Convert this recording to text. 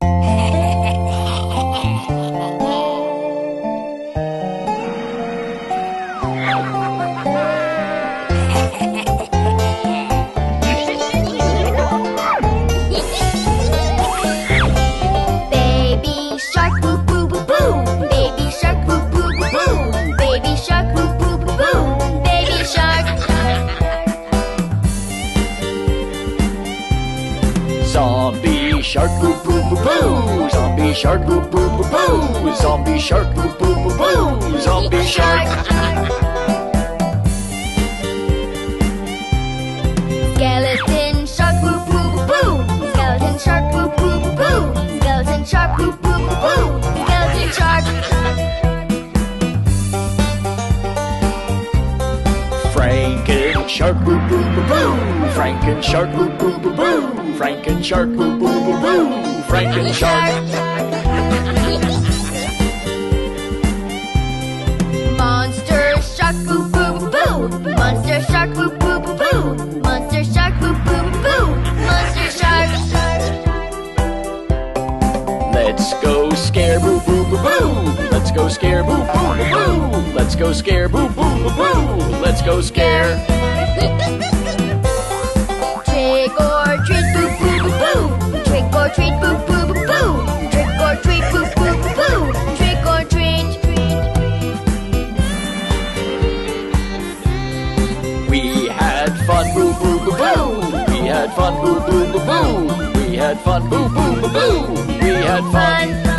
Baby shark boo boo boo boo. Zombie shark boo boo boo. Zombie shark boo boo boo boo. Zombie shark. Skeleton shark boo boo boo boo. Skeleton shark boo boo boo. Skeleton shark boo boo boo. Skeleton shark. Franken shark boo boo boo boo. Franken shark boo boo boo boo. Franken shark boo boo boo boo. Franken shark. Monster shark boo boo boo. Monster shark boo boo boo. Monster shark boo boo boo. Monster shark. Let's go scare boo boo boo boo. Let's go scare boo boo boo boo. Let's go scare boo boo boo boo. Let's go scare. Trick or treat boo boo boo boo. Trick or treat boo. Fun boo boo boo boo. We had fun boo boo boo boo. We had fun boo boo boo boo. We had fun.